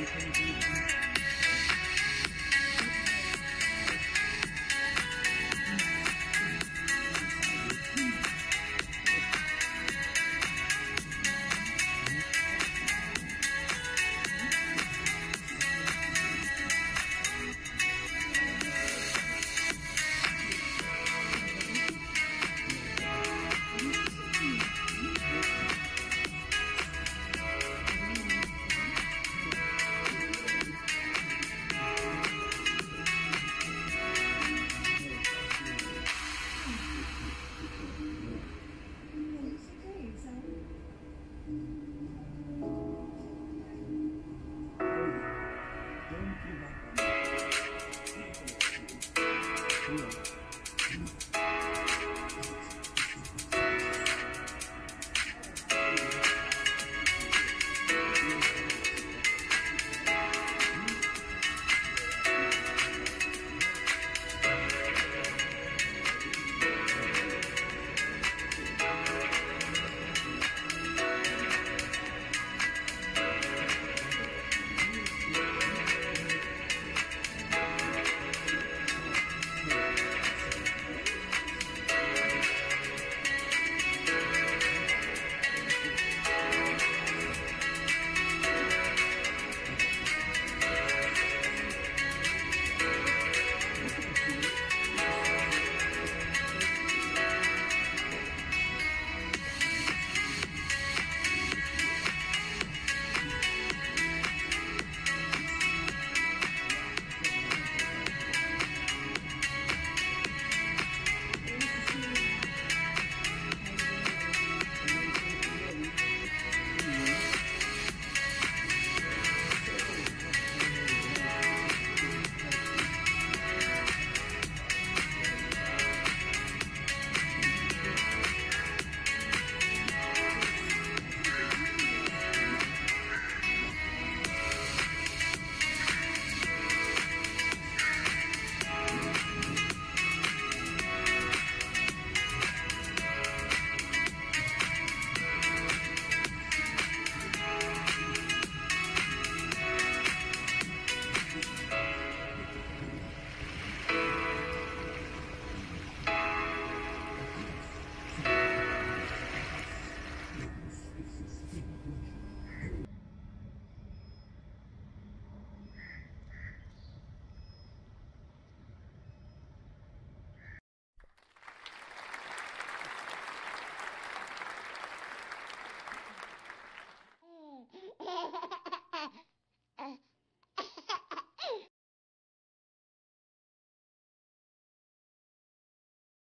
你曾。destruction.